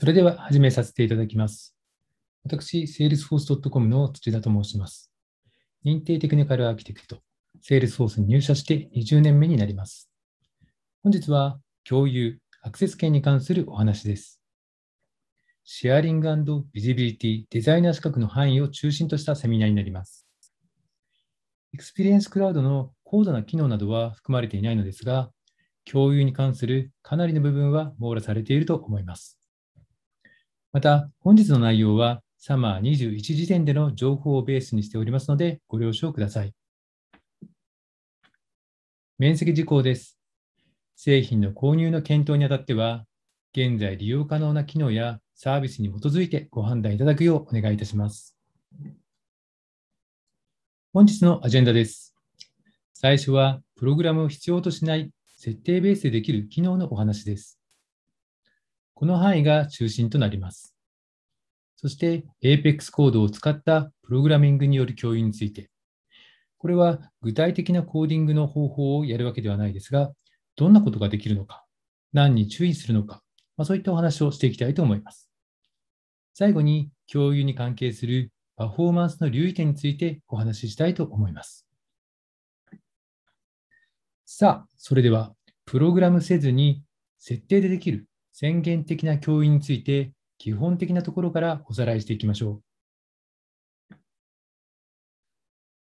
それでは始めさせていただきます。私、salesforce.com の土田と申します。認定テクニカルアーキテクト、Salesforce に入社して20年目になります。本日は共有、アクセス権に関するお話です。シェアリングビジビリティデザイナー資格の範囲を中心としたセミナーになります。エクスペリエンスクラウドの高度な機能などは含まれていないのですが、共有に関するかなりの部分は網羅されていると思います。また、本日の内容はサマー21時点での情報をベースにしておりますので、ご了承ください。面積事項です。製品の購入の検討にあたっては、現在利用可能な機能やサービスに基づいてご判断いただくようお願いいたします。本日のアジェンダです。最初は、プログラムを必要としない設定ベースでできる機能のお話です。この範囲が中心となります。そして Apex コードを使ったプログラミングによる共有について。これは具体的なコーディングの方法をやるわけではないですが、どんなことができるのか、何に注意するのか、まあ、そういったお話をしていきたいと思います。最後に共有に関係するパフォーマンスの留意点についてお話ししたいと思います。さあ、それでは、プログラムせずに設定でできる宣言的な教員について基本的なところからおさらいしていきましょう。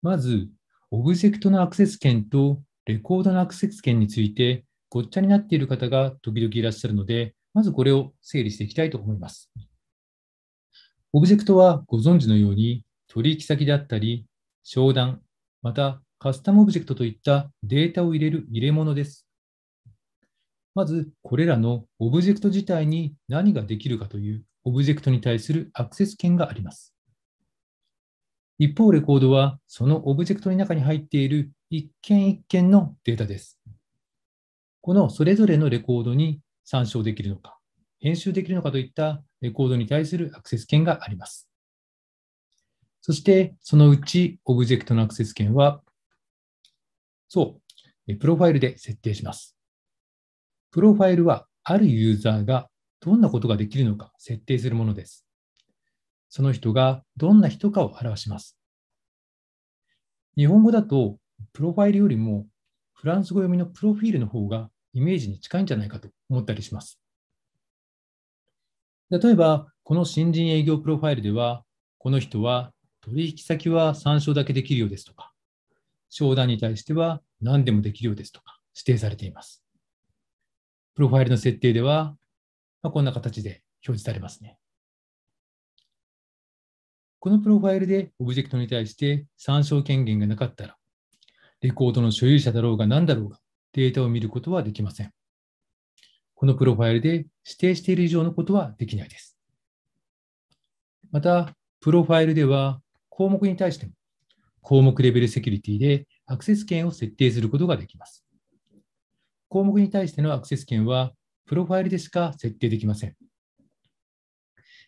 まず、オブジェクトのアクセス権とレコードのアクセス権についてごっちゃになっている方が時々いらっしゃるので、まずこれを整理していきたいと思います。オブジェクトはご存知のように取引先であったり、商談、またカスタムオブジェクトといったデータを入れる入れ物です。まず、これらのオブジェクト自体に何ができるかというオブジェクトに対するアクセス権があります。一方、レコードはそのオブジェクトの中に入っている一件一件のデータです。このそれぞれのレコードに参照できるのか、編集できるのかといったレコードに対するアクセス権があります。そして、そのうちオブジェクトのアクセス権は、そう、プロファイルで設定します。プロファイルはあるユーザーがどんなことができるのか設定するものです。その人がどんな人かを表します。日本語だと、プロファイルよりもフランス語読みのプロフィールの方がイメージに近いんじゃないかと思ったりします。例えば、この新人営業プロファイルでは、この人は取引先は参照だけできるようですとか、商談に対しては何でもできるようですとか指定されています。プロファイルの設定では、まあ、こんな形で表示されますね。このプロファイルでオブジェクトに対して参照権限がなかったら、レコードの所有者だろうが何だろうがデータを見ることはできません。このプロファイルで指定している以上のことはできないです。また、プロファイルでは項目に対しても項目レベルセキュリティでアクセス権を設定することができます。項目に対してのアクセス権は、プロファイルでしか設定できません。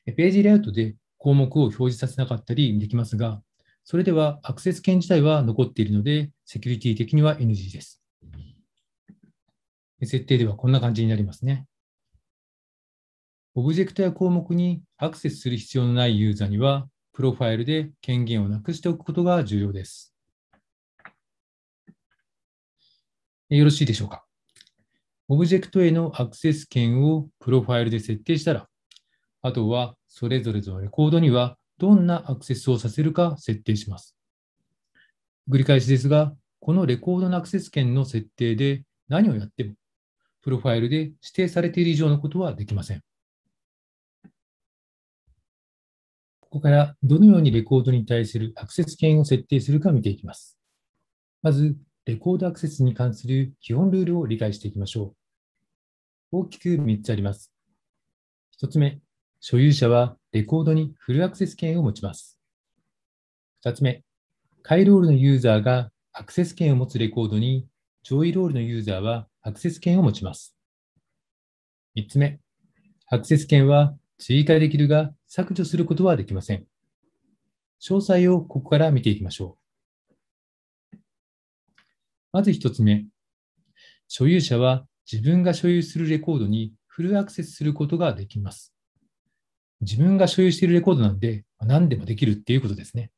ページレイアウトで項目を表示させなかったりできますが、それではアクセス権自体は残っているので、セキュリティ的には NG です。設定ではこんな感じになりますね。オブジェクトや項目にアクセスする必要のないユーザーには、プロファイルで権限をなくしておくことが重要です。よろしいでしょうか？オブジェクトへのアクセス権をプロファイルで設定したら、あとはそれぞれのレコードにはどんなアクセスをさせるか設定します。繰り返しですが、このレコードのアクセス権の設定で何をやっても、プロファイルで指定されている以上のことはできません。ここからどのようにレコードに対するアクセス権を設定するか見ていきます。まず、レコードアクセスに関する基本ルールを理解していきましょう。大きく3つあります。1つ目、所有者はレコードにフルアクセス権を持ちます。2つ目、カイロールのユーザーがアクセス権を持つレコードに、ジョイロールのユーザーはアクセス権を持ちます。3つ目、アクセス権は追加できるが削除することはできません。詳細をここから見ていきましょう。まず一つ目、所有者は自分が所有するレコードにフルアクセスすることができます。自分が所有しているレコードなんで何でもできるっていうことですね。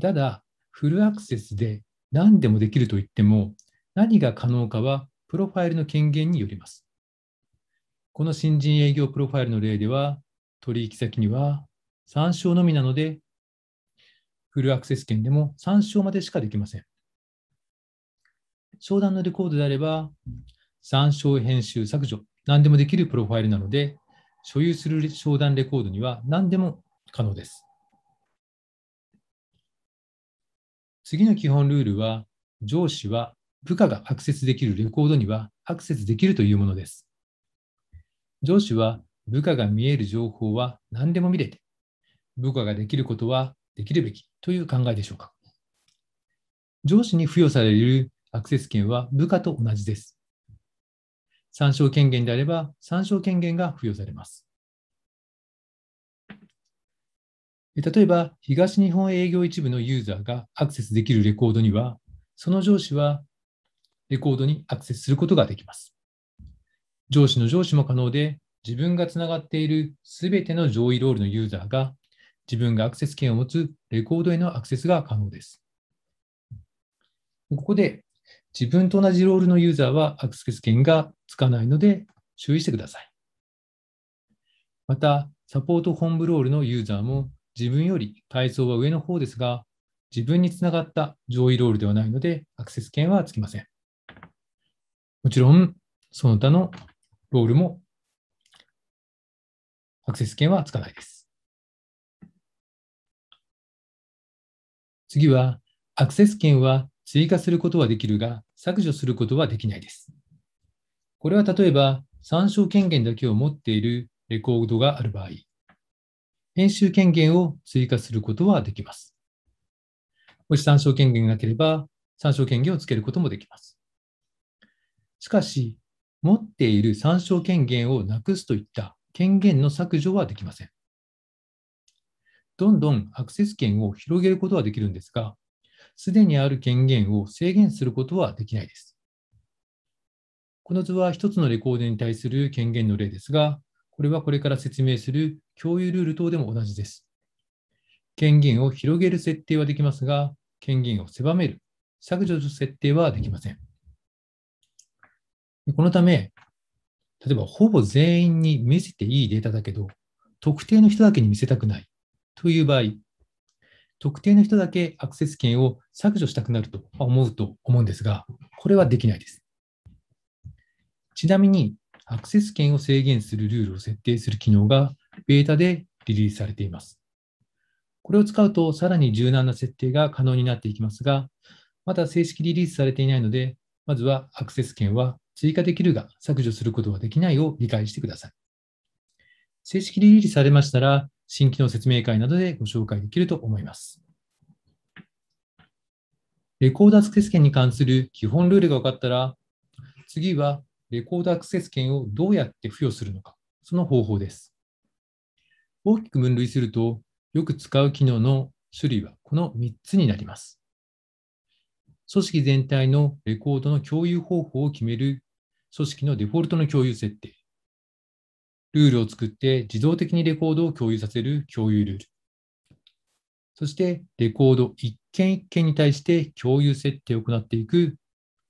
ただ、フルアクセスで何でもできると言っても、何が可能かはプロファイルの権限によります。この新人営業プロファイルの例では、取引先には参照のみなので、フルアクセス権でも参照までしかできません。商談のレコードであれば、参照編集削除、何でもできるプロファイルなので、所有する商談レコードには何でも可能です。次の基本ルールは、上司は部下がアクセスできるレコードにはアクセスできるというものです。上司は部下が見える情報は何でも見れて、部下ができることはできるべきという考えでしょうか。上司に付与されるアクセス権は部下と同じです。参照権限であれば参照権限が付与されます。例えば、東日本営業一部のユーザーがアクセスできるレコードには、その上司はレコードにアクセスすることができます。上司の上司も可能で、自分がつながっているすべての上位ロールのユーザーが自分がアクセス権を持つレコードへのアクセスが可能です。ここで自分と同じロールのユーザーはアクセス権がつかないので注意してください。また、サポート本部ロールのユーザーも自分より階層は上の方ですが、自分につながった上位ロールではないのでアクセス権はつきません。もちろん、その他のロールもアクセス権はつかないです。次は、アクセス権は追加することはできるが、削除することはできないです。これは例えば、参照権限だけを持っているレコードがある場合、編集権限を追加することはできます。もし参照権限がなければ、参照権限をつけることもできます。しかし、持っている参照権限をなくすといった権限の削除はできません。どんどんアクセス権を広げることはできるんですが、すでにある権限を制限することはできないです。この図は一つのレコードに対する権限の例ですが、これはこれから説明する共有ルール等でも同じです。権限を広げる設定はできますが、権限を狭める、削除する設定はできません。このため、例えばほぼ全員に見せていいデータだけど、特定の人だけに見せたくないという場合、特定の人だけアクセス権を削除したくなると思うと思うんですが、これはできないです。ちなみに、アクセス権を制限するルールを設定する機能がベータでリリースされています。これを使うとさらに柔軟な設定が可能になっていきますが、まだ正式リリースされていないので、まずはアクセス権は追加できるが削除することはできないを理解してください。正式リリースされましたら、新機能説明会などでご紹介できると思います。レコードアクセス権に関する基本ルールが分かったら、次はレコードアクセス権をどうやって付与するのか、その方法です。大きく分類すると、よく使う機能の種類はこの3つになります。組織全体のレコードの共有方法を決める組織のデフォルトの共有設定。ルールを作って自動的にレコードを共有させる共有ルール。そして、レコード一件一件に対して共有設定を行っていく、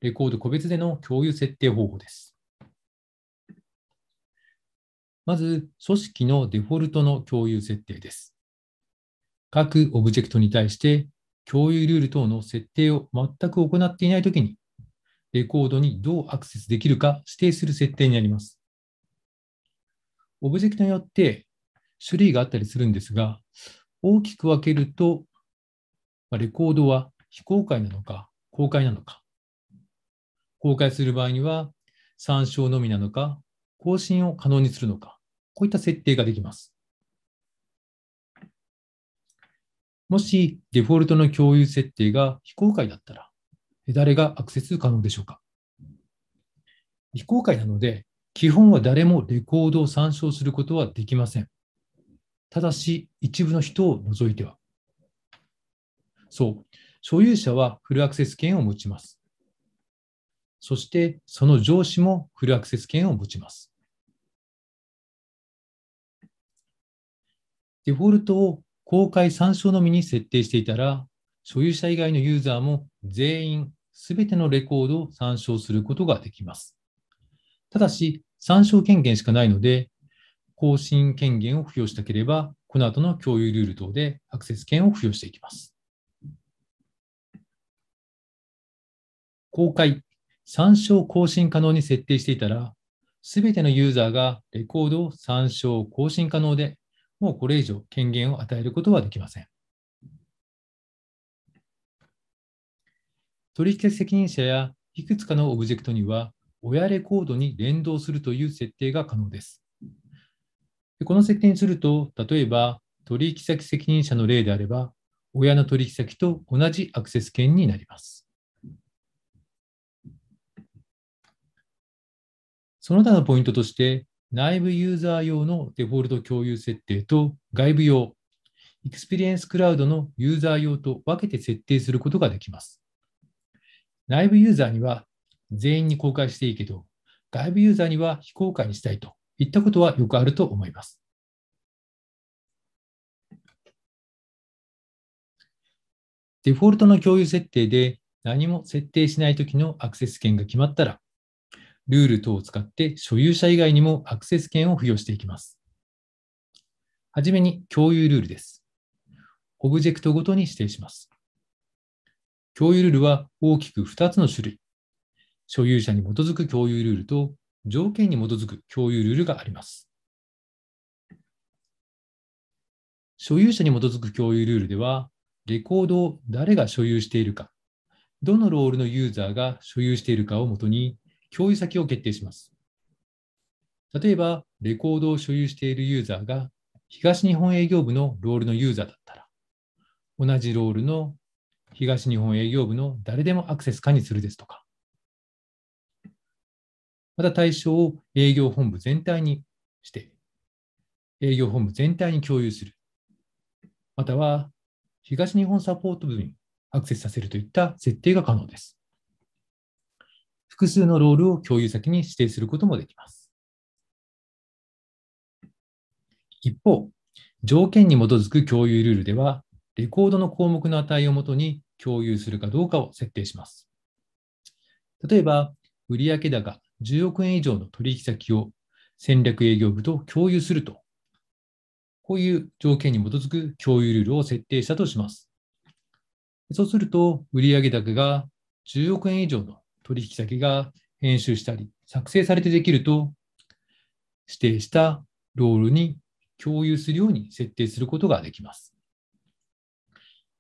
レコード個別での共有設定方法です。まず、組織のデフォルトの共有設定です。各オブジェクトに対して共有ルール等の設定を全く行っていないときに、レコードにどうアクセスできるか指定する設定になります。オブジェクトによって種類があったりするんですが、大きく分けると、レコードは非公開なのか、公開なのか。公開する場合には、参照のみなのか、更新を可能にするのか、こういった設定ができます。もしデフォルトの共有設定が非公開だったら、誰がアクセス可能でしょうか非公開なので、基本は誰もレコードを参照することはできません。ただし、一部の人を除いては。そう、所有者はフルアクセス権を持ちます。そして、その上司もフルアクセス権を持ちます。デフォルトを公開参照のみに設定していたら、所有者以外のユーザーも全員すべてのレコードを参照することができます。ただし、参照権限しかないので、更新権限を付与したければ、この後の共有ルール等でアクセス権を付与していきます。公開、参照更新可能に設定していたら、すべてのユーザーがレコードを参照更新可能で、もうこれ以上権限を与えることはできません。取引責任者やいくつかのオブジェクトには、親レコードに連動するという設定が可能です。この設定にすると、例えば取引先責任者の例であれば、親の取引先と同じアクセス権になります。その他のポイントとして、内部ユーザー用のデフォルト共有設定と外部用、エクスペリエンスクラウドのユーザー用と分けて設定することができます。内部ユーザーには全員に公開していいけど、外部ユーザーには非公開にしたいといったことはよくあると思います。デフォルトの共有設定で何も設定しないときのアクセス権が決まったら、ルール等を使って所有者以外にもアクセス権を付与していきます。はじめに共有ルールです。オブジェクトごとに指定します。共有ルールは大きく2つの種類。所有者に基づく共有ルールと条件に基づく共有ルールがあります。所有者に基づく共有ルールでは、レコードを誰が所有しているか、どのロールのユーザーが所有しているかをもとに共有先を決定します。例えば、レコードを所有しているユーザーが東日本営業部のロールのユーザーだったら、同じロールの東日本営業部の誰でもアクセス可にするですとか、また対象を営業本部全体にして、営業本部全体に共有する。または、東日本サポート部にアクセスさせるといった設定が可能です。複数のロールを共有先に指定することもできます。一方、条件に基づく共有ルールでは、レコードの項目の値をもとに共有するかどうかを設定します。例えば、売上高10億円以上の取引先を戦略営業部と共有すると、こういう条件に基づく共有ルールを設定したとします。そうすると、売上高が10億円以上の取引先が編集したり、作成されてできると、指定したロールに共有するように設定することができます。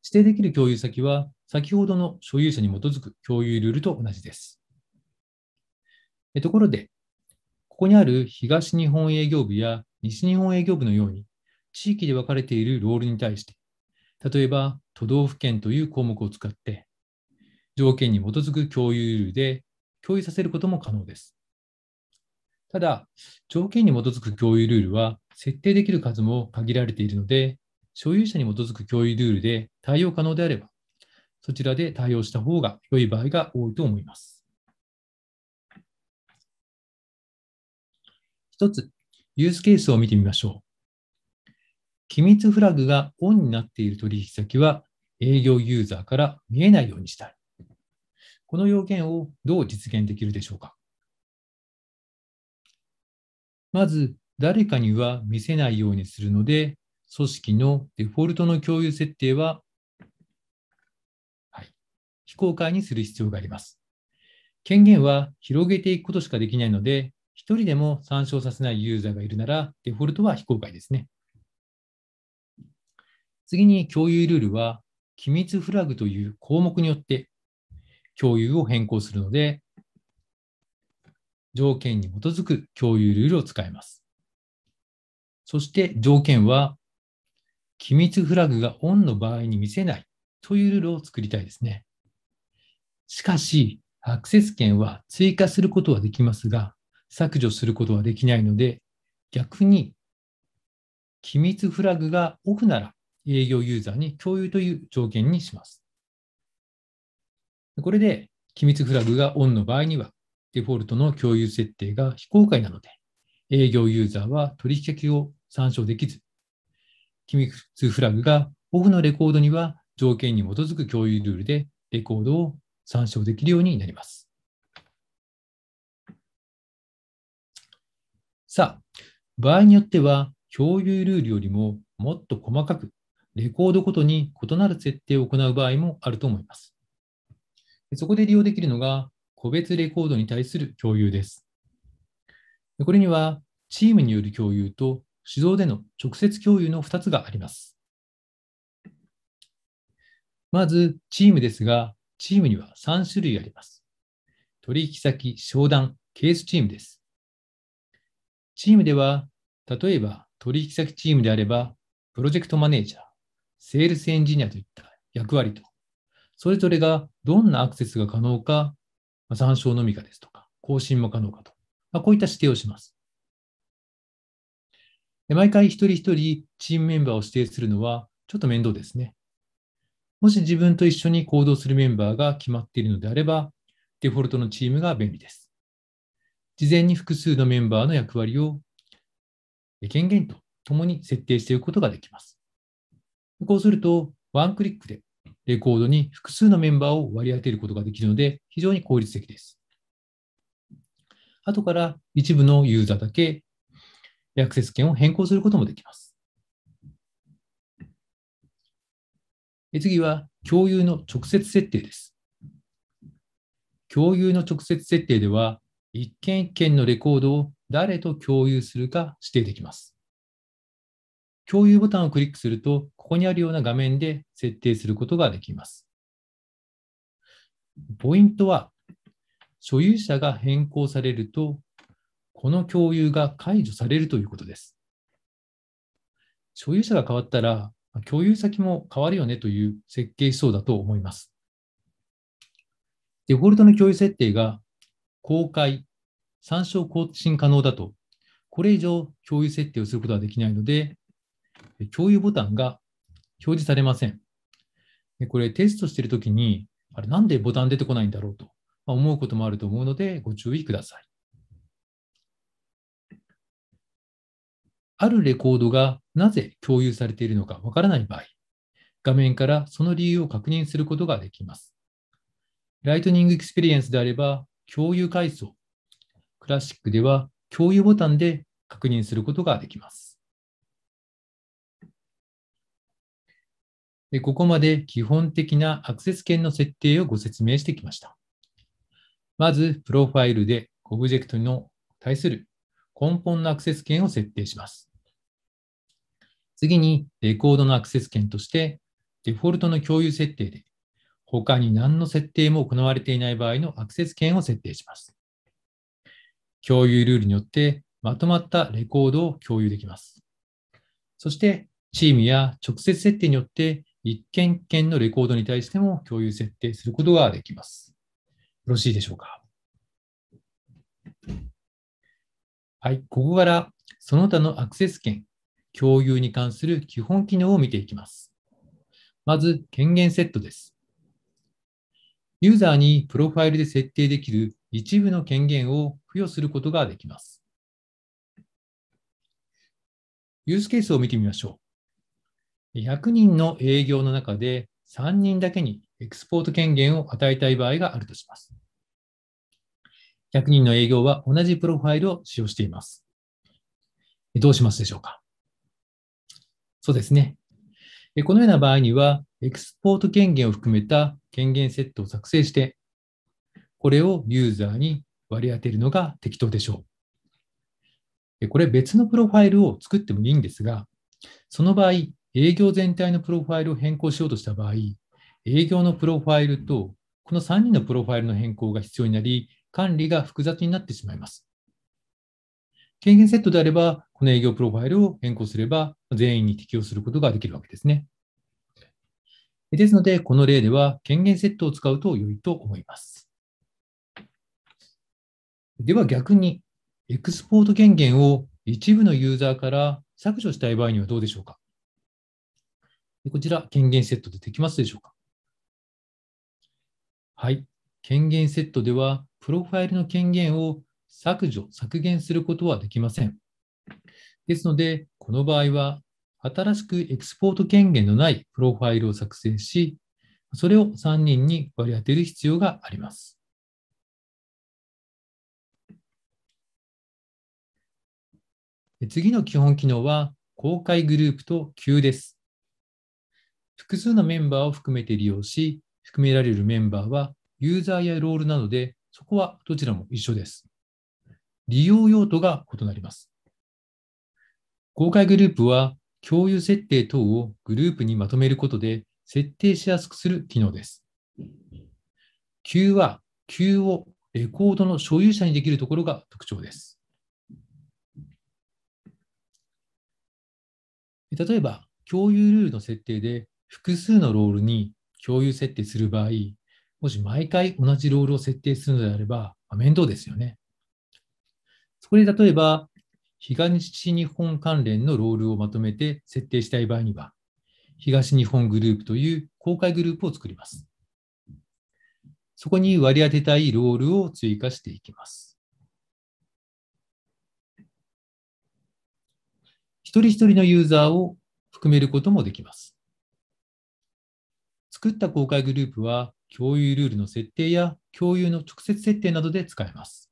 指定できる共有先は、先ほどの所有者に基づく共有ルールと同じです。ところで、ここにある東日本営業部や西日本営業部のように、地域で分かれているロールに対して、例えば都道府県という項目を使って、条件に基づく共有ルールで共有させることも可能です。ただ、条件に基づく共有ルールは設定できる数も限られているので、所有者に基づく共有ルールで対応可能であれば、そちらで対応した方が良い場合が多いと思います。一つ、ユースケースを見てみましょう。機密フラグがオンになっている取引先は営業ユーザーから見えないようにしたい。この要件をどう実現できるでしょうか。まず、誰かには見せないようにするので、組織のデフォルトの共有設定は、はい、非公開にする必要があります。権限は広げていくことしかできないので、1人でも参照させないユーザーがいるなら、デフォルトは非公開ですね。次に共有ルールは、機密フラグという項目によって共有を変更するので、条件に基づく共有ルールを使います。そして条件は、機密フラグがオンの場合に見せないというルールを作りたいですね。しかし、アクセス権は追加することはできますが、削除することはできないので、逆に機密フラグがオフなら営業ユーザーに共有という条件にします。これで機密フラグがオンの場合には、デフォルトの共有設定が非公開なので、営業ユーザーは取引先を参照できず、機密フラグがオフのレコードには条件に基づく共有ルールでレコードを参照できるようになります。さあ、場合によっては共有ルールよりももっと細かくレコードごとに異なる設定を行う場合もあると思います。そこで利用できるのが個別レコードに対する共有です。これにはチームによる共有と手動での直接共有の2つがあります。まず、チームですが、チームには3種類あります。取引先、商談、ケースチームです。チームでは、例えば取引先チームであれば、プロジェクトマネージャー、セールスエンジニアといった役割と、それぞれがどんなアクセスが可能か、参照のみかですとか、更新も可能かと、こういった指定をします。毎回一人一人チームメンバーを指定するのはちょっと面倒ですね。もし自分と一緒に行動するメンバーが決まっているのであれば、デフォルトのチームが便利です。事前に複数のメンバーの役割を権限とともに設定していくことができます。こうすると、ワンクリックでレコードに複数のメンバーを割り当てることができるので、非常に効率的です。後から一部のユーザーだけアクセス権を変更することもできます。次は共有の直接設定です。共有の直接設定では、一件一件のレコードを誰と共有するか指定できます。共有ボタンをクリックすると、ここにあるような画面で設定することができます。ポイントは、所有者が変更されると、この共有が解除されるということです。所有者が変わったら、共有先も変わるよねという設計思想だと思います。デフォルトの共有設定が公開、参照更新可能だと、これ以上共有設定をすることはできないので、共有ボタンが表示されません。これテストしているときに、あれなんでボタン出てこないんだろうと思うこともあると思うのでご注意ください。あるレコードがなぜ共有されているのかわからない場合、画面からその理由を確認することができます。ライトニングエクスペリエンスであれば、共有階層。クラシックでは共有ボタンで確認することができます。でここまで基本的なアクセス権の設定をご説明してきました。まず、プロファイルでオブジェクトに対する根本のアクセス権を設定します。次に、レコードのアクセス権として、デフォルトの共有設定で、他に何の設定も行われていない場合のアクセス権を設定します。共有ルールによってまとまったレコードを共有できます。そして、チームや直接設定によって一件件のレコードに対しても共有設定することができます。よろしいでしょうか？はい、ここからその他のアクセス権、共有に関する基本機能を見ていきます。まず、権限セットです。ユーザーにプロファイルで設定できる一部の権限を付与することができます。ユースケースを見てみましょう。100人の営業の中で3人だけにエクスポート権限を与えたい場合があるとします。100人の営業は同じプロファイルを使用しています。どうしますでしょうか？そうですね。このような場合には、エクスポート権限を含めた権限セットを作成して、これをユーザーに割り当てるのが適当でしょう。これ別のプロファイルを作ってもいいんですが、その場合、営業全体のプロファイルを変更しようとした場合、営業のプロファイルとこの3人のプロファイルの変更が必要になり、管理が複雑になってしまいます。権限セットであれば、この営業プロファイルを変更すれば、全員に適用することができるわけですね。ですので、この例では権限セットを使うと良いと思います。では逆に、エクスポート権限を一部のユーザーから削除したい場合にはどうでしょうか？こちら、権限セットでできますでしょうか？はい。権限セットでは、プロファイルの権限を削除、削減することはできません。ですので、この場合は、新しくエクスポート権限のないプロファイルを作成し、それを3人に割り当てる必要があります。次の基本機能は公開グループと Q です。複数のメンバーを含めて利用し、含められるメンバーはユーザーやロールなので、そこはどちらも一緒です。利用用途が異なります。公開グループは共有設定等をグループにまとめることで設定しやすくする機能です。Q は Q をレコードの所有者にできるところが特徴です。例えば、共有ルールの設定で複数のロールに共有設定する場合、もし毎回同じロールを設定するのであれば、まあ、面倒ですよね。そこで例えば、東日本関連のロールをまとめて設定したい場合には、東日本グループという公開グループを作ります。そこに割り当てたいロールを追加していきます。一人一人のユーザーを含めることもできます。作った公開グループは共有ルールの設定や共有の直接設定などで使えます。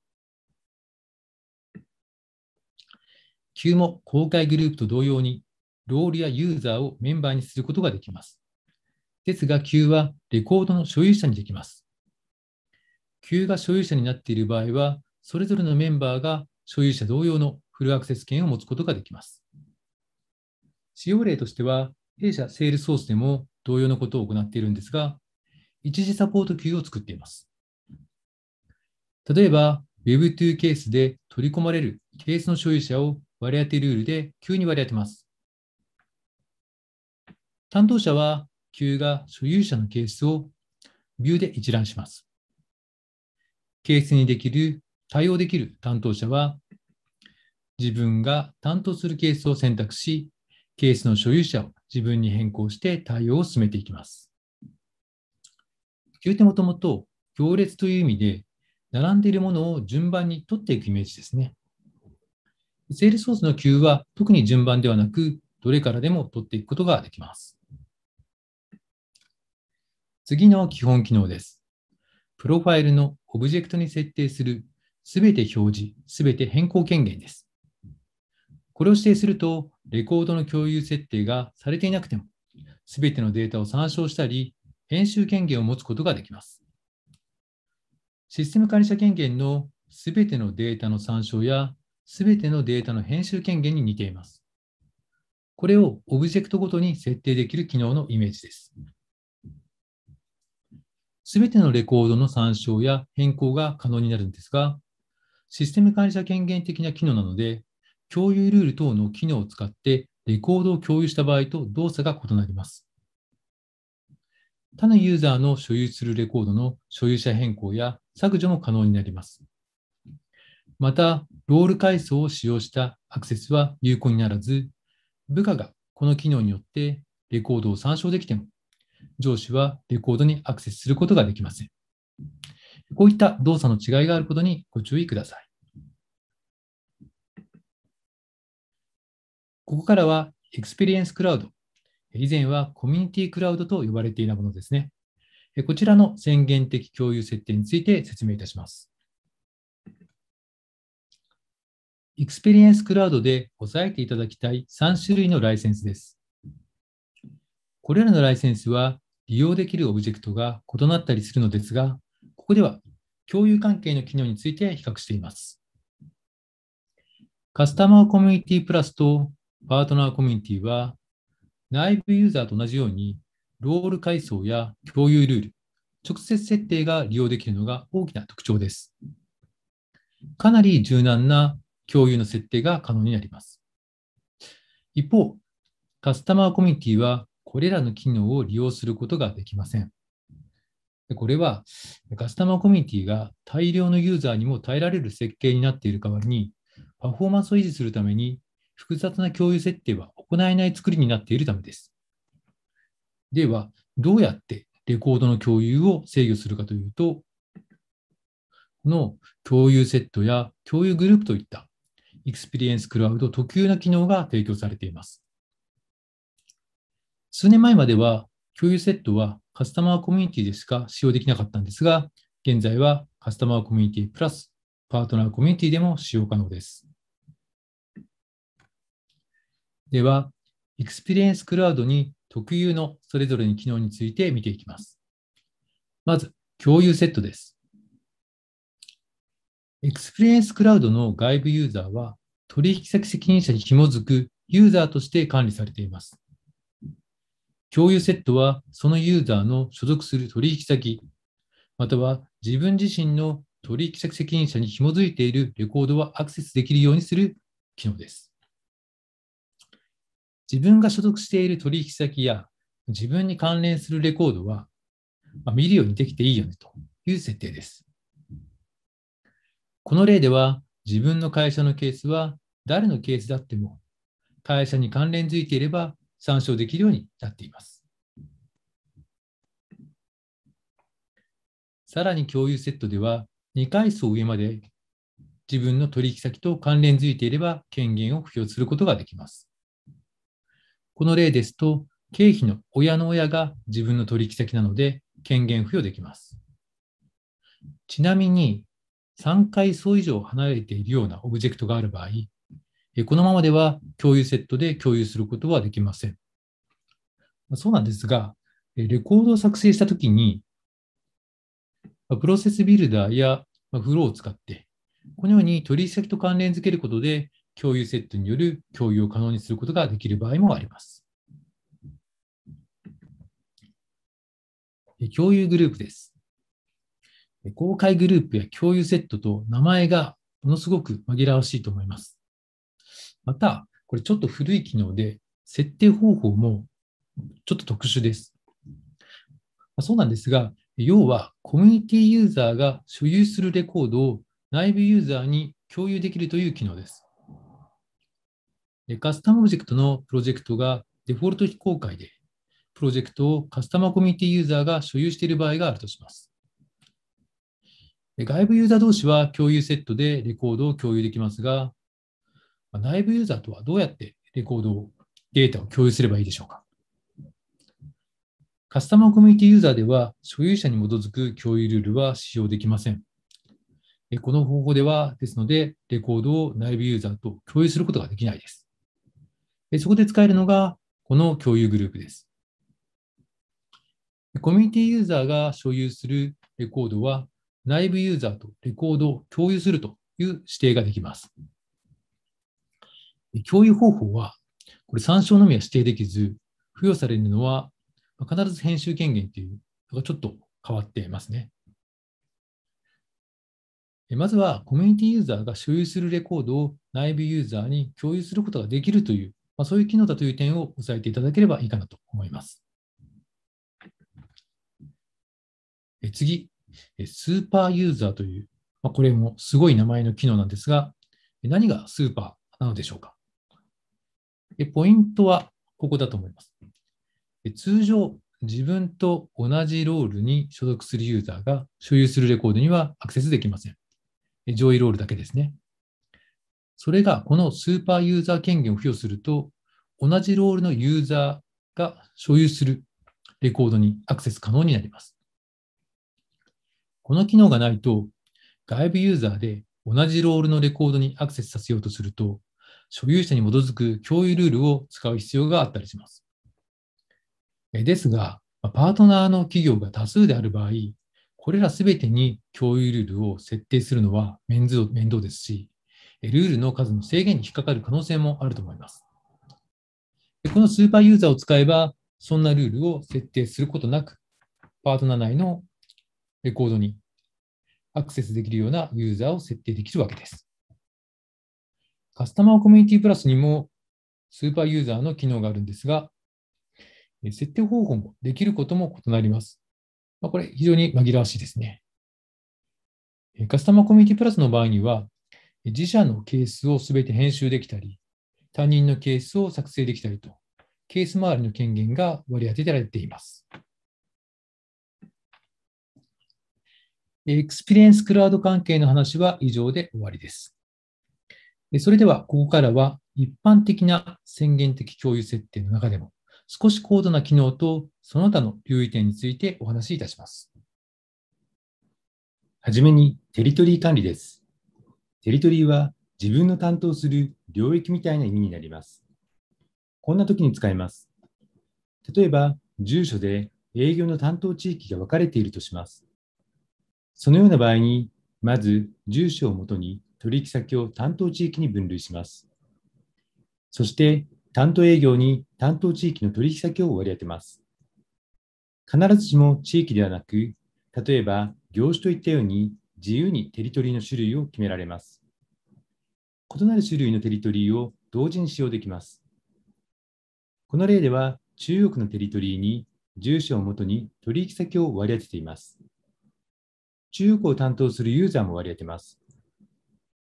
Q も公開グループと同様に、ロールやユーザーをメンバーにすることができます。ですが Q はレコードの所有者にできます。Q が所有者になっている場合は、それぞれのメンバーが所有者同様のフルアクセス権を持つことができます。使用例としては、弊社セールソースでも同様のことを行っているんですが、一時サポート Q を作っています。例えば、Web2 ケースで取り込まれるケースの所有者を割り当てルールで Q に割り当てます。担当者は Q が所有者のケースをビューで一覧します。ケースにできる、対応できる担当者は自分が担当するケースを選択し、ケースの所有者を自分に変更して対応を進めていきます。Q ってもともと行列という意味で、並んでいるものを順番に取っていくイメージですね。セールソースの Q は特に順番ではなく、どれからでも取っていくことができます。次の基本機能です。プロファイルのオブジェクトに設定するすべて表示、すべて変更権限です。これを指定すると、レコードの共有設定がされていなくても、すべてのデータを参照したり、編集権限を持つことができます。システム管理者権限のすべてのデータの参照やすべてのデータの編集権限に似ています。これをオブジェクトごとに設定できる機能のイメージです。すべてのレコードの参照や変更が可能になるんですが、システム管理者権限的な機能なので、共有ルール等の機能を使ってレコードを共有した場合と動作が異なります。他のユーザーの所有するレコードの所有者変更や削除も可能になります。また、ロール階層を使用したアクセスは有効にならず、部下がこの機能によってレコードを参照できても、上司はレコードにアクセスすることができません。こういった動作の違いがあることにご注意ください。ここからは Experience Cloud。以前はコミュニティクラウドと呼ばれていたものですね。こちらの宣言的共有設定について説明いたします。Experience Cloud で押さえていただきたい3種類のライセンスです。これらのライセンスは利用できるオブジェクトが異なったりするのですが、ここでは共有関係の機能について比較しています。カスタマーコミュニティプラスとパートナーコミュニティは内部ユーザーと同じようにロール階層や共有ルール、直接設定が利用できるのが大きな特徴です。かなり柔軟な共有の設定が可能になります。一方、カスタマーコミュニティはこれらの機能を利用することができません。これはカスタマーコミュニティが大量のユーザーにも耐えられる設計になっている代わりに、パフォーマンスを維持するために複雑な共有設定は行えない作りになっているためです。では、どうやってレコードの共有を制御するかというと、この共有セットや共有グループといった Experience Cloud 特有な機能が提供されています。数年前までは共有セットはカスタマーコミュニティでしか使用できなかったんですが、現在はカスタマーコミュニティプラスパートナーコミュニティでも使用可能です。では、エクスペリエンスクラウドに特有のそれぞれの機能について見ていきます。まず、共有セットです。エクスペリエンスクラウドの外部ユーザーは取引先責任者に紐づくユーザーとして管理されています。共有セットはそのユーザーの所属する取引先、または自分自身の取引先責任者に紐づいているレコードはアクセスできるようにする機能です。自分が所属している取引先や自分に関連するレコードは、ま見るようにできていいよねという設定です。この例では自分の会社のケースは誰のケースだっても会社に関連づいていれば参照できるようになっています。さらに共有セットでは2階層上まで自分の取引先と関連づいていれば権限を付与することができます。この例ですと、経費の親の親が自分の取引先なので権限付与できます。ちなみに、3階層以上離れているようなオブジェクトがある場合、このままでは共有セットで共有することはできません。そうなんですが、レコードを作成したときに、プロセスビルダーやフローを使って、このように取引先と関連づけることで、共有セットによる共有を可能にすることができる場合もあります。共有グループです。公開グループや共有セットと名前がものすごく紛らわしいと思います。また、これちょっと古い機能で、設定方法もちょっと特殊です。そうなんですが、要はコミュニティユーザーが所有するレコードを内部ユーザーに共有できるという機能です。カスタムオブジェクトのプロジェクトがデフォルト非公開で、プロジェクトをカスタマーコミュニティユーザーが所有している場合があるとします。外部ユーザー同士は共有セットでレコードを共有できますが、内部ユーザーとはどうやってレコードを、データを共有すればいいでしょうか？カスタマーコミュニティユーザーでは、所有者に基づく共有ルールは使用できません。この方法では、ですので、レコードを内部ユーザーと共有することができないです。そこで使えるのが、この共有グループです。コミュニティユーザーが所有するレコードは、内部ユーザーとレコードを共有するという指定ができます。共有方法は、これ参照のみは指定できず、付与されるのは必ず編集権限というのがちょっと変わっていますね。まずは、コミュニティユーザーが所有するレコードを内部ユーザーに共有することができるというまあ、そういう機能だという点を押さえていただければいいかなと思います。次、スーパーユーザーという、まあ、これもすごい名前の機能なんですが、何がスーパーなのでしょうか？ポイントはここだと思います。通常、自分と同じロールに所属するユーザーが所有するレコードにはアクセスできません。上位ロールだけですね。それがこのスーパーユーザー権限を付与すると、同じロールのユーザーが所有するレコードにアクセス可能になります。この機能がないと、外部ユーザーで同じロールのレコードにアクセスさせようとすると、所有者に基づく共有ルールを使う必要があったりします。ですが、パートナーの企業が多数である場合、これらすべてに共有ルールを設定するのは面倒ですし、ルールの数の制限に引っかかる可能性もあると思います。このスーパーユーザーを使えば、そんなルールを設定することなく、パートナー内のレコードにアクセスできるようなユーザーを設定できるわけです。カスタマーコミュニティプラスにもスーパーユーザーの機能があるんですが、設定方法もできることも異なります。ま、これ非常に紛らわしいですね。カスタマーコミュニティプラスの場合には、自社のケースをすべて編集できたり、他人のケースを作成できたりと、ケース周りの権限が割り当てられています。エクスペリエンスクラウド関係の話は以上で終わりです。それでは、ここからは一般的な宣言的共有設定の中でも、少し高度な機能とその他の留意点についてお話しいたします。はじめに、テリトリー管理です。テリトリーは自分の担当する領域みたいな意味になります。こんな時に使います。例えば、住所で営業の担当地域が分かれているとします。そのような場合に、まず住所をもとに取引先を担当地域に分類します。そして、担当営業に担当地域の取引先を割り当てます。必ずしも地域ではなく、例えば業種といったように自由にテリトリーの種類を決められます。異なる種類のテリトリーを同時に使用できます。この例では中国のテリトリーに住所をもとに取引先を割り当てています。中国を担当するユーザーも割り当てます。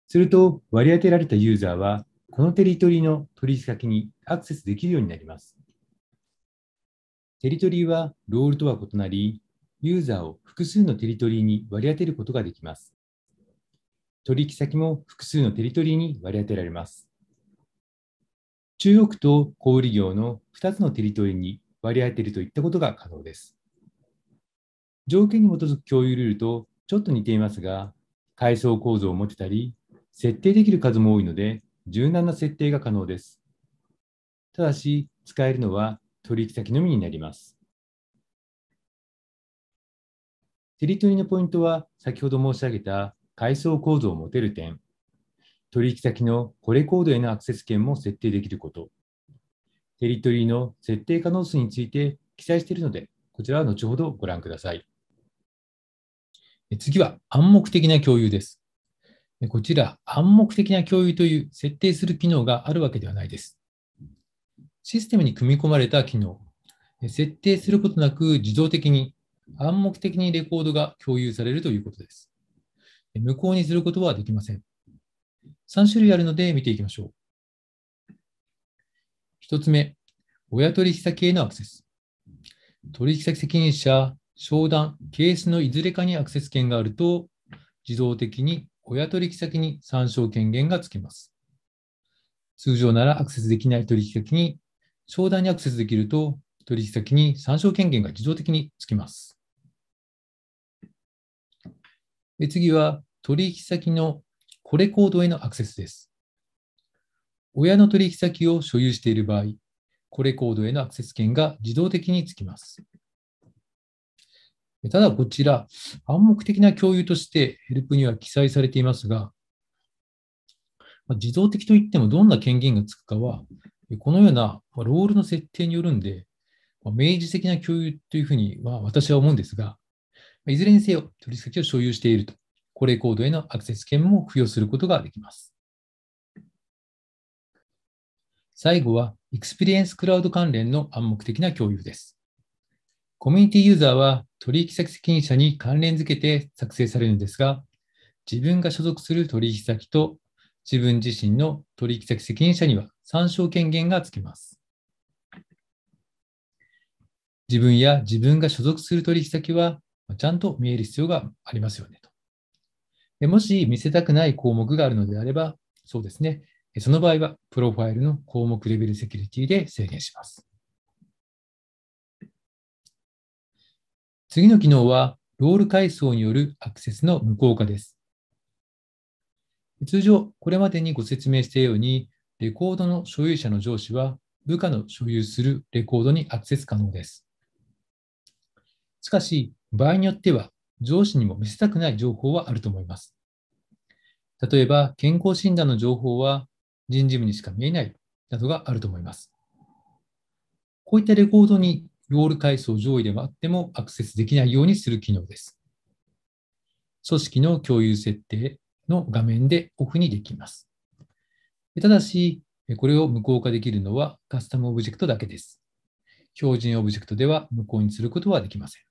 すると割り当てられたユーザーはこのテリトリーの取引先にアクセスできるようになります。テリトリーはロールとは異なり、ユーザーを複数のテリトリーに割り当てることができます。取引先も複数のテリトリーに割り当てられます。中国と小売業の2つのテリトリーに割り当てるといったことが可能です。条件に基づく共有ルールとちょっと似ていますが、階層構造を持てたり、設定できる数も多いので、柔軟な設定が可能です。ただし、使えるのは取引先のみになります。テリトリーのポイントは、先ほど申し上げた階層構造を持てる点、取引先のこれコードへのアクセス権も設定できること、テリトリーの設定可能数について記載しているので、こちらは後ほどご覧ください。次は暗黙的な共有です。こちら、暗黙的な共有という設定する機能があるわけではないです。システムに組み込まれた機能、設定することなく自動的に暗黙的にレコードが共有されるということです。無効にすることはできません。3種類あるので見ていきましょう。1つ目、親取引先へのアクセス。取引先責任者、商談、ケースのいずれかにアクセス権があると、自動的に親取引先に参照権限がつきます。通常ならアクセスできない取引先に商談にアクセスできると取引先に参照権限が自動的につきます。次は取引先のこれコードへのアクセスです。親の取引先を所有している場合、これコードへのアクセス権が自動的につきます。ただこちら、暗黙的な共有としてヘルプには記載されていますが、自動的といってもどんな権限がつくかは、このようなロールの設定によるんで、明示的な共有というふうには私は思うんですが、いずれにせよ取引先を所有していると、子レコードへのアクセス権も付与することができます。最後は、エクスペリエンスクラウド関連の暗黙的な共有です。コミュニティユーザーは取引先責任者に関連付けて作成されるんですが、自分が所属する取引先と自分自身の取引先責任者には参照権限がつきます。自分や自分が所属する取引先はちゃんと見える必要がありますよねと。もし見せたくない項目があるのであれば、そうですね。その場合は、プロファイルの項目レベルセキュリティで制限します。次の機能は、ロール階層によるアクセスの無効化です。通常、これまでにご説明したように、レコードの所有者の上司は部下の所有するレコードにアクセス可能です。しかし、場合によっては上司にも見せたくない情報はあると思います。例えば、健康診断の情報は人事部にしか見えないなどがあると思います。こういったレコードにロール階層上位ではあってもアクセスできないようにする機能です。組織の共有設定の画面でオフにできます。ただし、これを無効化できるのはカスタムオブジェクトだけです。標準オブジェクトでは無効にすることはできません。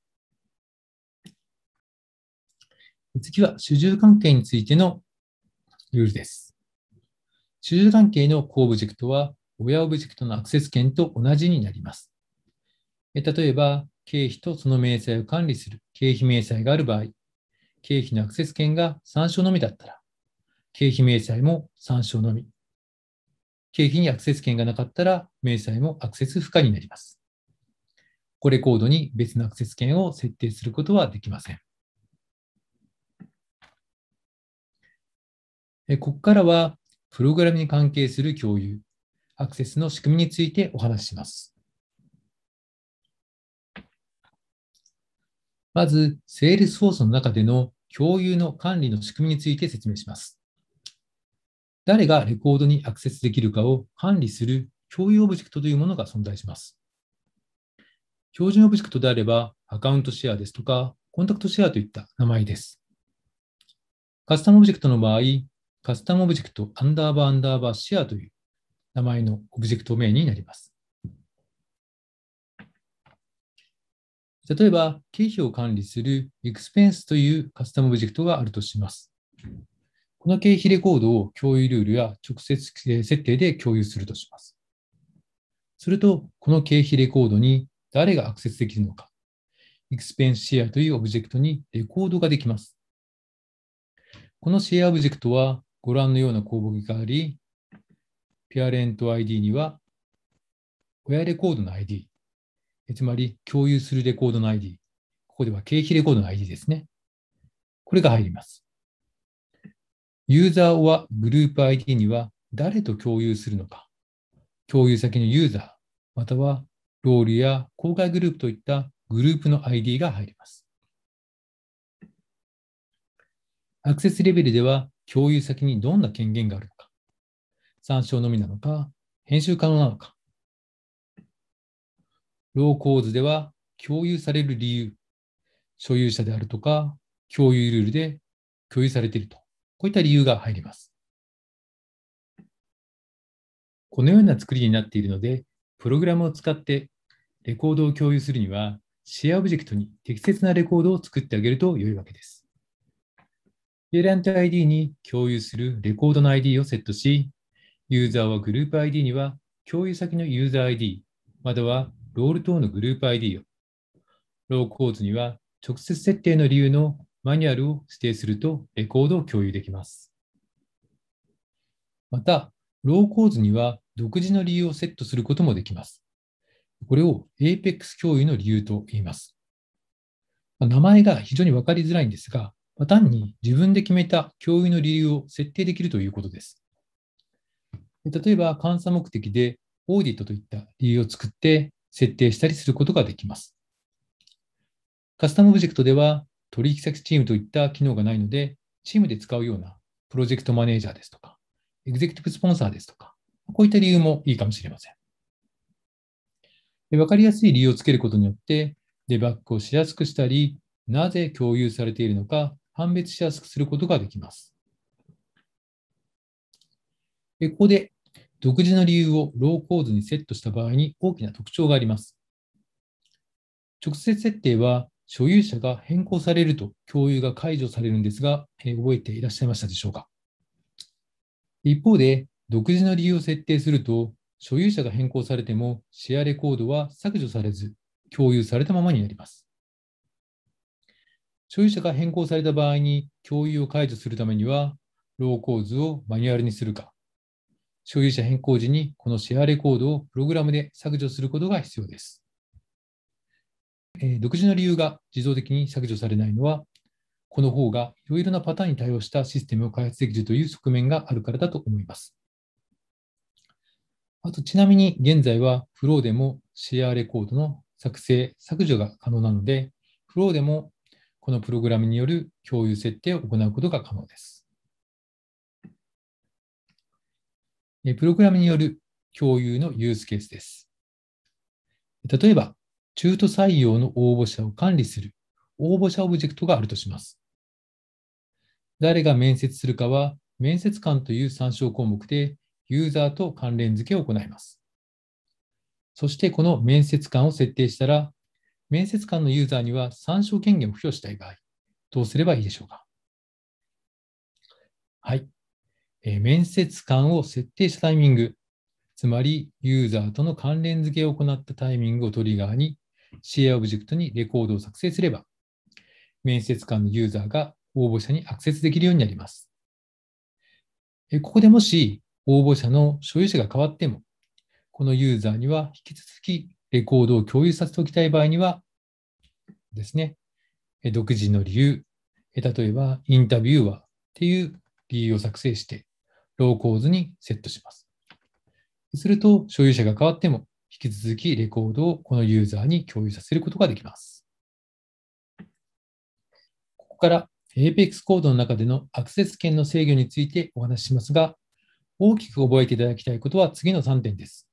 次は主従関係についてのルールです。主従関係の子オブジェクトは親オブジェクトのアクセス権と同じになります。例えば、経費とその明細を管理する経費明細がある場合、経費のアクセス権が参照のみだったら、経費明細も参照のみ。経費にアクセス権がなかったら、明細もアクセス不可になります。子レコードに別のアクセス権を設定することはできません。ここからは、プログラムに関係する共有、アクセスの仕組みについてお話しします。まず、Salesforce の中での共有の管理の仕組みについて説明します。誰がレコードにアクセスできるかを管理する共有オブジェクトというものが存在します。標準オブジェクトであれば、アカウントシェアですとか、コンタクトシェアといった名前です。カスタムオブジェクトの場合、カスタムオブジェクトアンダーバーアンダーバーシェアという名前のオブジェクト名になります。例えば、経費を管理する Expense というカスタムオブジェクトがあるとします。この経費レコードを共有ルールや直接設定で共有するとします。すると、この経費レコードに誰がアクセスできるのか、Expense Share というオブジェクトにレコードができます。このシェアオブジェクトはご覧のような項目があり、 Parent ID には、親レコードの ID、つまり共有するレコードの ID、ここでは経費レコードの ID ですね。これが入ります。 User or Group ID には誰と共有するのか、共有先のユーザー、またはロールや公開グループといったグループの ID が入ります。アクセスレベルでは共有先にどんな権限があるのか、参照のみなのか、編集可能なのか、ローコーズでは共有される理由、所有者であるとか、共有ルールで共有されていると、こういった理由が入ります。このような作りになっているので、プログラムを使ってレコードを共有するには、シェアオブジェクトに適切なレコードを作ってあげると良いわけです。 Parent ID に共有するレコードの ID をセットし、 User or Group ID には共有先のユーザー ID、またはロール等のグループ ID を、 Row Cause には直接設定の理由の Manual を指定するとレコードを共有できます。また、 Row Cause には独自の理由をセットすることもできます。これを Apex 共有の理由と言います。名前が非常にわかりづらいんですが、単に自分で決めた共有の理由を設定できるということです。例えば、監査目的でオーディットといった理由を作って設定したりすることができます。カスタムオブジェクトでは取引先チームといった機能がないので、チームで使うようなプロジェクトマネージャーですとか、エグゼクティブスポンサーですとか、こういった理由もいいかもしれません。わかりやすい理由をつけることによって、デバッグをしやすくしたり、なぜ共有されているのか判別しやすくすることができます。ここで独自の理由をローコードにセットした場合に大きな特徴があります。直接設定は所有者が変更されると共有が解除されるんですが、え覚えていらっしゃいましたでしょうか？一方で、独自の理由を設定すると、所有者が変更されてもシェアレコードは削除されず、共有されたままになります。所有者が変更された場合に共有を解除するためには、ローコーズをマニュアルにするか、所有者変更時にこのシェアレコードをプログラムで削除することが必要です。え、独自の理由が自動的に削除されないのは、この方がいろいろなパターンに対応したシステムを開発できるという側面があるからだと思います。あと、ちなみに現在はフローでもシェアレコードの作成、削除が可能なので、フローでもこのプログラムによる共有設定を行うことが可能です。プログラムによる共有のユースケースです。例えば、中途採用の応募者を管理する応募者オブジェクトがあるとします。誰が面接するかは、面接官という参照項目でユーザーと関連付けを行います。そしてこの面接官を設定したら、面接官のユーザーには参照権限を付与したい場合、どうすればいいでしょうか？はい。え、面接官を設定したタイミング、つまりユーザーとの関連付けを行ったタイミングをトリガーに、シェアオブジェクトにレコードを作成すれば、面接官のユーザーが応募者にアクセスできるようになります。えここでもし応募者の所有者が変わっても、このユーザーには引き続きレコードを共有させておきたい場合にはですね、独自の理由、例えばインタビューワーっていう理由を作成して、ローコーズにセットします。すると、所有者が変わっても、引き続きレコードをこのユーザーに共有させることができます。ここから Apex コードの中でのアクセス権の制御についてお話ししますが、大きく覚えていただきたいことは次の3点です。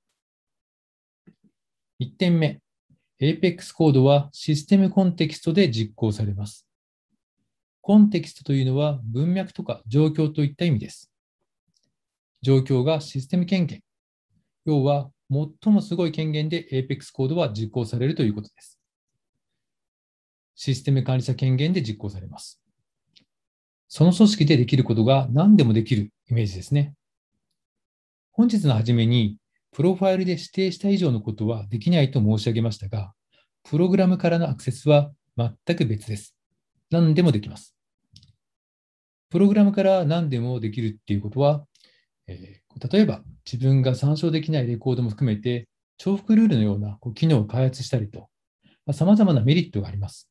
1点目、Apex コードはシステムコンテキストで実行されます。コンテキストというのは文脈とか状況といった意味です。状況がシステム権限。要は、最もすごい権限で Apex コードは実行されるということです。システム管理者権限で実行されます。その組織でできることが何でもできるイメージですね。本日の初めに、プロファイルで指定した以上のことはできないと申し上げましたが、プログラムからのアクセスは全く別です。何でもできます。プログラムから何でもできるっていうことは、えー、例えば自分が参照できないレコードも含めて重複ルールのようなこう機能を開発したりと、さまざ、まなメリットがあります。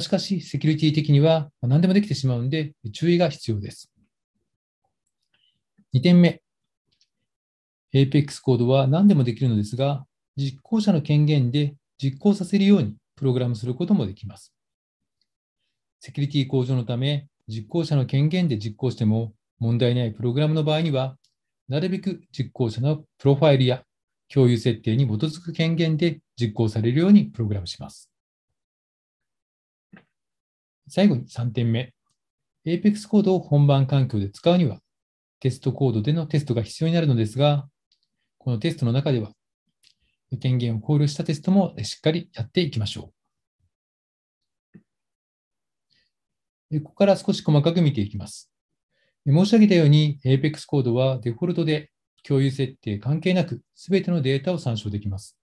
しかし、セキュリティ的には何でもできてしまうので注意が必要です。2点目。Apex コードは何でもできるのですが、実行者の権限で実行させるようにプログラムすることもできます。セキュリティ向上のため、実行者の権限で実行しても問題ないプログラムの場合には、なるべく実行者のプロファイルや共有設定に基づく権限で実行されるようにプログラムします。最後に3点目。Apex コードを本番環境で使うには、テストコードでのテストが必要になるのですが、このテストの中では、権限を考慮したテストもしっかりやっていきましょう。ここから少し細かく見ていきます。申し上げたように Apex コードはデフォルトで共有設定関係なくすべてのデータを参照できます。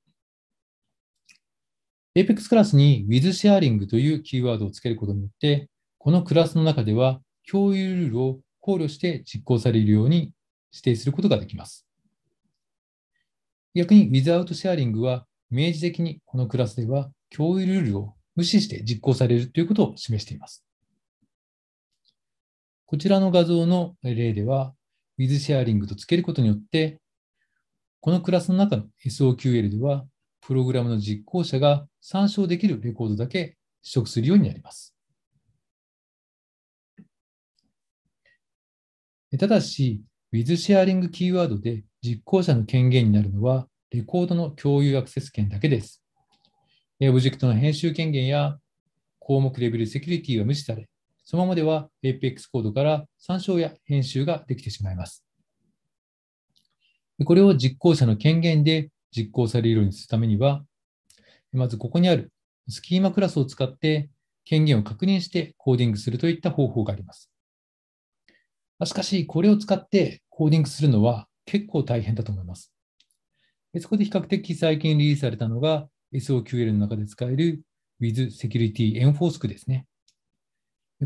Apex クラスに with sharing というキーワードをつけることによって、このクラスの中では共有ルールを考慮して実行されるように指定することができます。逆に without sharing は明示的にこのクラスでは共有ルールを無視して実行されるということを示しています。こちらの画像の例では、with sharing とつけることによって、このクラスの中の SOQL では、プログラムの実行者が参照できるレコードだけ取得するようになります。ただし、with sharing キーワードで実行者の権限になるのは、レコードの共有アクセス権だけです。オブジェクトの編集権限や項目レベルセキュリティが無視され、そのままでは APX コードから参照や編集ができてしまいます。これを実行者の権限で実行されるようにするためには、まずここにあるスキーマクラスを使って権限を確認してコーディングするといった方法があります。しかし、これを使ってコーディングするのは結構大変だと思います。そこで比較的最近リリースされたのが SOQL の中で使える With Security Enforce ですね。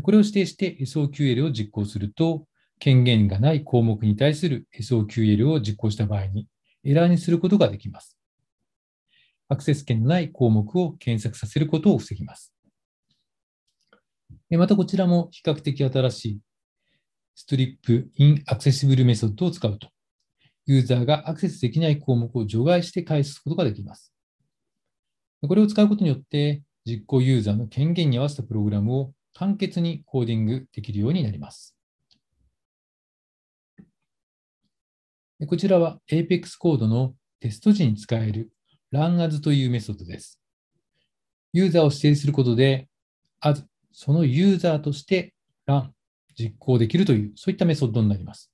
これを指定して SOQL を実行すると、権限がない項目に対する SOQL を実行した場合にエラーにすることができます。アクセス権のない項目を検索させることを防ぎます。またこちらも比較的新しいストリップインアクセシブルメソッドを使うと、ユーザーがアクセスできない項目を除外して返すことができます。これを使うことによって、実行ユーザーの権限に合わせたプログラムを簡潔にコーディングできるようになります。こちらは Apex コードのテスト時に使える runAs というメソッドです。ユーザーを指定することで、as そのユーザーとして run 実行できるという、そういったメソッドになります。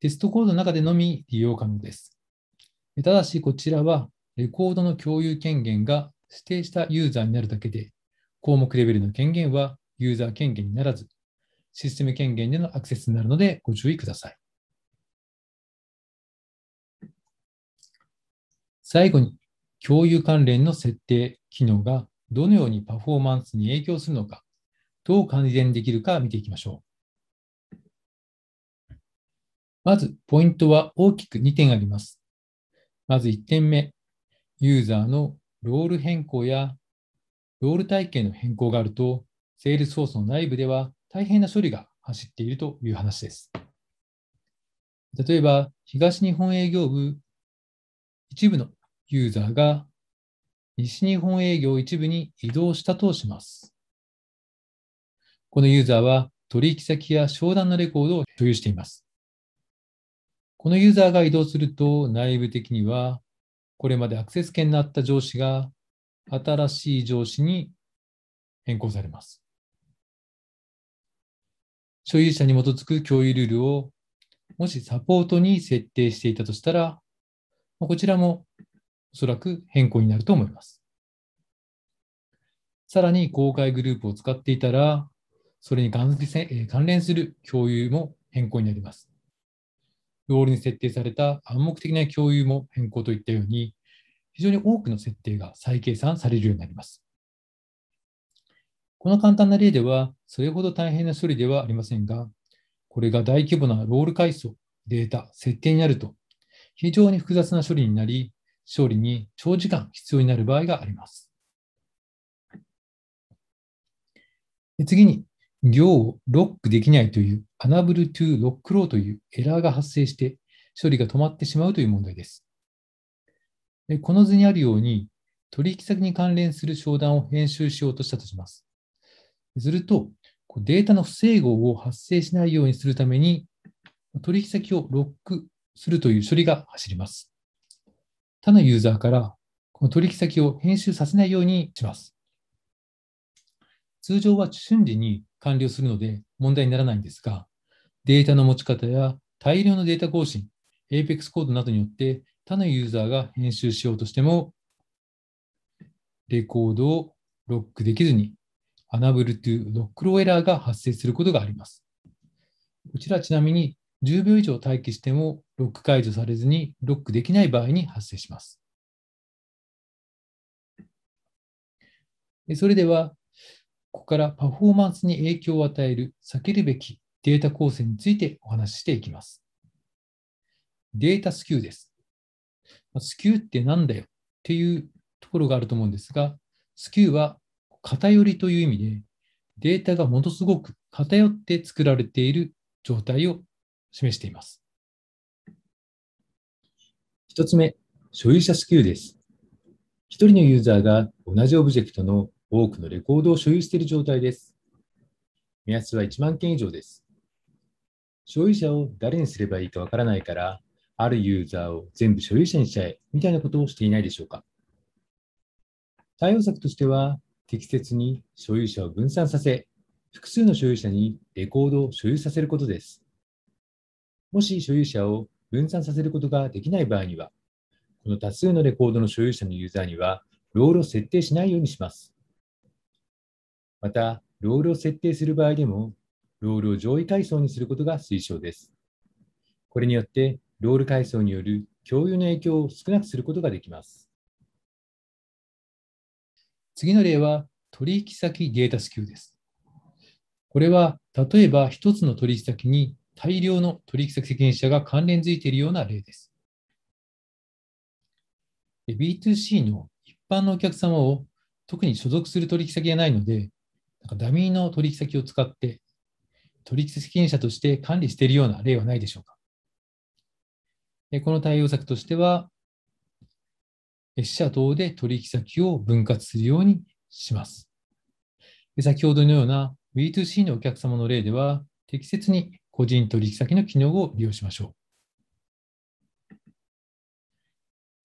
テストコードの中でのみ利用可能です。ただし、こちらはレコードの共有権限が指定したユーザーになるだけで、項目レベルの権限はユーザー権限にならず、システム権限でのアクセスになるのでご注意ください。最後に、共有関連の設定機能がどのようにパフォーマンスに影響するのか、どう改善できるか見ていきましょう。まず、ポイントは大きく2点あります。まず1点目、ユーザーのロール変更やロール体系の変更があると、セールスフォースの内部では大変な処理が走っているという話です。例えば、東日本営業一部のユーザーが西日本営業一部に移動したとします。このユーザーは取引先や商談のレコードを所有しています。このユーザーが移動すると内部的にはこれまでアクセス権のあった上司が新しい上司に変更されます。所有者に基づく共有ルールをもしサポートに設定していたとしたら、こちらもおそらく変更になると思います。さらに公開グループを使っていたら、それに関連する共有も変更になります。ロールに設定された暗黙的な共有も変更といったように、非常に多くの設定が再計算されるようになります。この簡単な例では、それほど大変な処理ではありませんが、これが大規模なロール階層、データ、設定になると、非常に複雑な処理になり、処理に長時間必要になる場合があります。次に、行をロックできないという Unable to Lock というエラーが発生して処理が止まってしまうという問題です。でこの図にあるように、取引先に関連する商談を編集しようとしたとします。すると、データの不整合を発生しないようにするために、取引先をロックするという処理が走ります。他のユーザーからこの取引先を編集させないようにします。通常は瞬時に完了するので問題にならないんですが、データの持ち方や大量のデータ更新、APEX コードなどによって他のユーザーが編集しようとしても、レコードをロックできずに、Unable to Lock Row エラーが発生することがあります。こちらちなみに10秒以上待機してもロック解除されずにロックできない場合に発生します。それでは、ここからパフォーマンスに影響を与える避けるべきデータ構成についてお話ししていきます。データスキューです。スキューって何だよっていうところがあると思うんですが、スキューは偏りという意味で、データがものすごく偏って作られている状態を示しています。一つ目、所有者スキューです。一人のユーザーが同じオブジェクトの多くのレコードを所有している状態です。目安は1万件以上です。所有者を誰にすればいいかわからないから、あるユーザーを全部所有者にしちゃえ、みたいなことをしていないでしょうか。対応策としては、適切に所有者を分散させ、複数の所有者にレコードを所有させることです。もし所有者を分散させることができない場合には、この多数のレコードの所有者のユーザーには、ロールを設定しないようにします。また、ロールを設定する場合でも、ロールを上位階層にすることが推奨です。これによって、ロール階層による共有の影響を少なくすることができます。次の例は、取引先データスキューです。これは、例えば一つの取引先に大量の取引先責任者が関連づいているような例です。B2C の一般のお客様を特に所属する取引先がないので、なんかダミーの取引先を使って取引責任者として管理しているような例はないでしょうか。この対応策としては、死者等で取引先を分割するようにします。先ほどのような B2C のお客様の例では、適切に個人取引先の機能を利用しましょ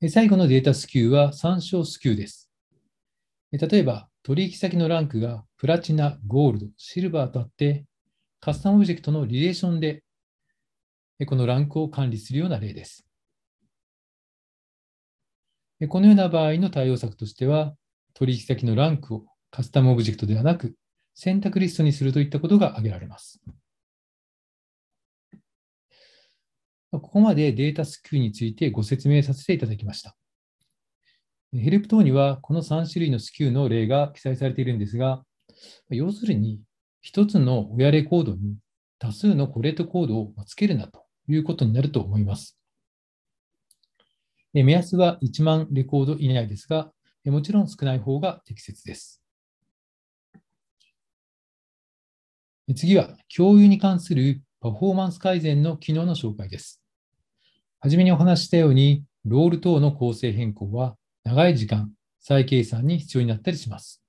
う。最後のデータスキューは参照スキューです。例えば、取引先のランクがプラチナ、ゴールド、シルバーとあって、カスタムオブジェクトのリレーションでこのランクを管理するような例です。このような場合の対応策としては、取引先のランクをカスタムオブジェクトではなく、選択リストにするといったことが挙げられます。ここまでデータスキューについてご説明させていただきました。ヘルプ等にはこの3種類のスキューの例が記載されているんですが、要するに1つの親レコードに多数のコレートコードをつけるなということになると思います。目安は1万レコード以内ですが、もちろん少ない方が適切です。次は、共有に関するパフォーマンス改善の機能の紹介です。はじめにお話したように、ロール等の構成変更は長い時間、再計算に必要になったりします。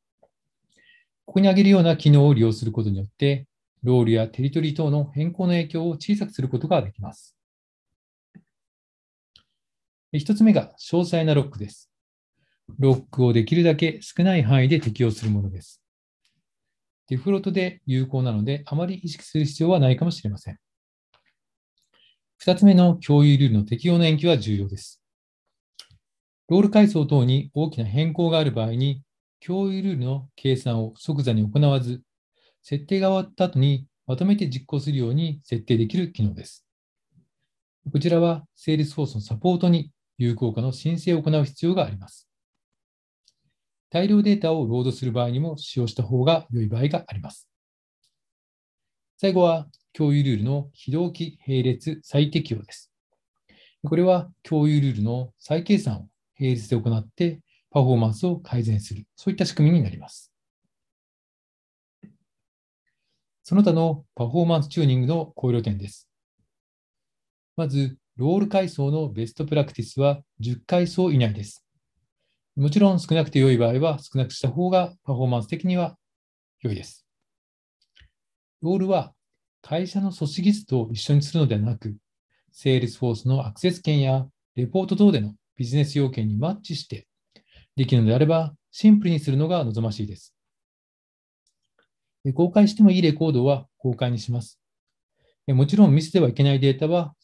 ここに挙げるような機能を利用することによって、ロールやテリトリー等の変更の影響を小さくすることができます。一つ目が詳細なロックです。ロックをできるだけ少ない範囲で適用するものです。デフォルトで有効なので、あまり意識する必要はないかもしれません。二つ目の共有ルールの適用の延期は重要です。ロール階層等に大きな変更がある場合に、共有ルールの計算を即座に行わず、設定が終わった後にまとめて実行するように設定できる機能です。こちらは Salesforce のサポートに有効化の申請を行う必要があります。大量データをロードする場合にも使用した方が良い場合があります。最後は共有ルールの非同期並列再適用です。これは共有ルールの再計算を並列で行ってパフォーマンスを改善する、そういった仕組みになります。その他のパフォーマンスチューニングの考慮点です。まず、ロール階層のベストプラクティスは10階層以内です。もちろん少なくて良い場合は少なくした方がパフォーマンス的には良いです。ロールは会社の組織図と一緒にするのではなく、Salesforce のアクセス権やレポート等でのビジネス要件にマッチしてできるのであればシンプルにするのが望ましいです。公開してもいいレコードは公開にします。もちろん見せてはいけないデータは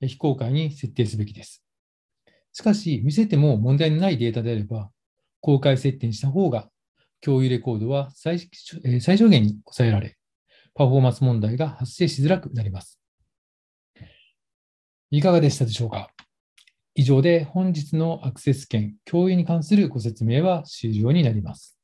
非公開に設定すべきです。しかし、見せても問題のないデータであれば、公開設定にした方が、共有レコードは最最小限に抑えられ、パフォーマンス問題が発生しづらくなります。いかがでしたでしょうか？以上で本日のアクセス権共有に関するご説明は終了になります。